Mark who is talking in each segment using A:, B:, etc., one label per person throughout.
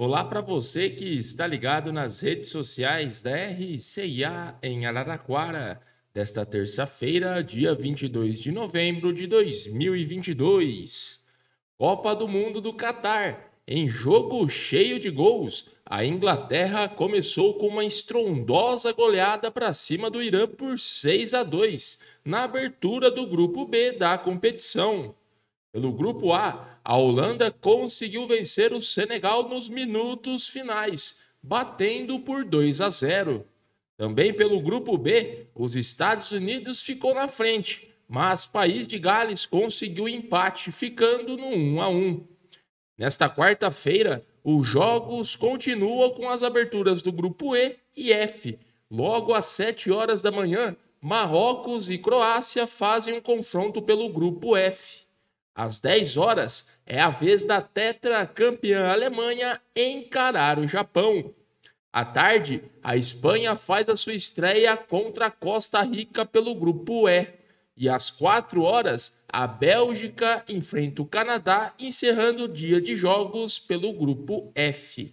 A: Olá para você que está ligado nas redes sociais da RCIA em Araraquara, desta terça-feira, dia 22 de novembro de 2022. Copa do Mundo do Catar. Em jogo cheio de gols, a Inglaterra começou com uma estrondosa goleada para cima do Irã por 6 a 2 na abertura do grupo B da competição. Pelo grupo A, a Holanda conseguiu vencer o Senegal nos minutos finais, batendo por 2 a 0. Também pelo grupo B, os Estados Unidos ficou na frente, mas País de Gales conseguiu empate, ficando no 1 a 1. Nesta quarta-feira, os jogos continuam com as aberturas do grupo E e F. Logo às 7 horas da manhã, Marrocos e Croácia fazem um confronto pelo grupo F. Às 10 horas, é a vez da tetracampeã Alemanha encarar o Japão. À tarde, a Espanha faz a sua estreia contra a Costa Rica pelo grupo E. E às 4 horas, a Bélgica enfrenta o Canadá, encerrando o dia de jogos pelo grupo F.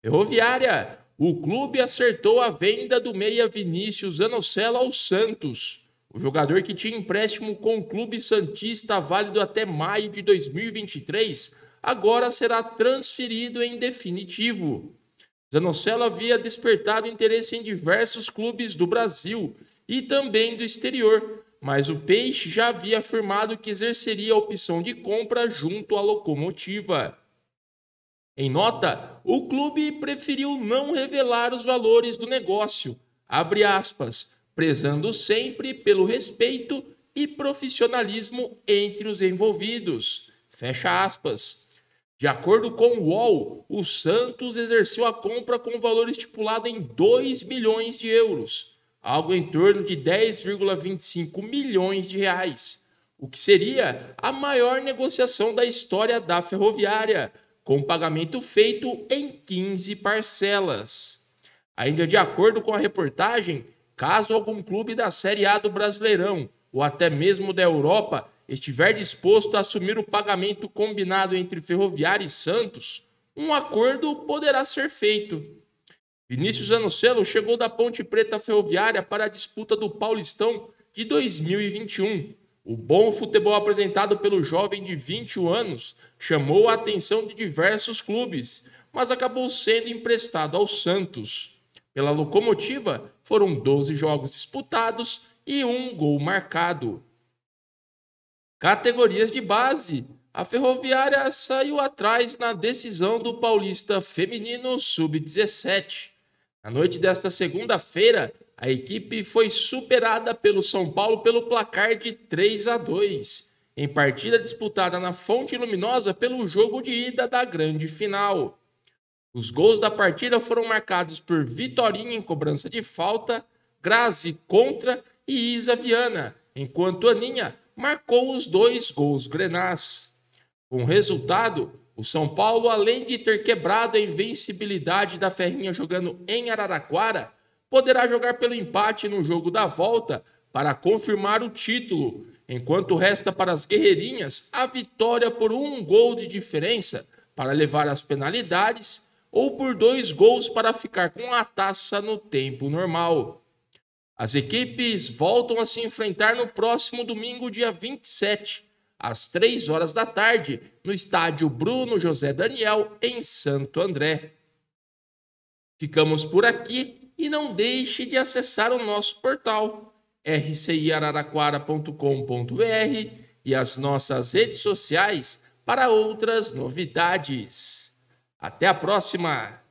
A: Ferroviária, o clube acertou a venda do meia Vinícius Anocelo ao Santos. O jogador que tinha empréstimo com o Clube Santista válido até maio de 2023 agora será transferido em definitivo. Zanocelo havia despertado interesse em diversos clubes do Brasil e também do exterior, mas o Peixe já havia afirmado que exerceria a opção de compra junto à locomotiva. Em nota, o clube preferiu não revelar os valores do negócio. Abre aspas prezando sempre pelo respeito e profissionalismo entre os envolvidos. Fecha aspas. De acordo com o UOL, o Santos exerceu a compra com valor estipulado em 2 milhões de euros, algo em torno de 10,25 milhões de reais, o que seria a maior negociação da história da ferroviária, com pagamento feito em 15 parcelas. Ainda de acordo com a reportagem, Caso algum clube da Série A do Brasileirão ou até mesmo da Europa estiver disposto a assumir o pagamento combinado entre Ferroviária e Santos, um acordo poderá ser feito. Vinícius Anocelo chegou da Ponte Preta Ferroviária para a disputa do Paulistão de 2021. O bom futebol apresentado pelo jovem de 21 anos chamou a atenção de diversos clubes, mas acabou sendo emprestado ao Santos. Pela locomotiva, foram 12 jogos disputados e um gol marcado. Categorias de base. A Ferroviária saiu atrás na decisão do Paulista Feminino Sub-17. Na noite desta segunda-feira, a equipe foi superada pelo São Paulo pelo placar de 3 a 2, em partida disputada na Fonte Luminosa pelo jogo de ida da grande final. Os gols da partida foram marcados por Vitorinha em cobrança de falta, Grazi contra e Isa Viana, enquanto Aninha marcou os dois gols grenás. Com resultado, o São Paulo, além de ter quebrado a invencibilidade da Ferrinha jogando em Araraquara, poderá jogar pelo empate no jogo da volta para confirmar o título, enquanto resta para as Guerreirinhas a vitória por um gol de diferença para levar as penalidades ou por dois gols para ficar com a taça no tempo normal. As equipes voltam a se enfrentar no próximo domingo, dia 27, às 3 horas da tarde, no estádio Bruno José Daniel, em Santo André. Ficamos por aqui e não deixe de acessar o nosso portal rciararaquara.com.br e as nossas redes sociais para outras novidades. Até a próxima!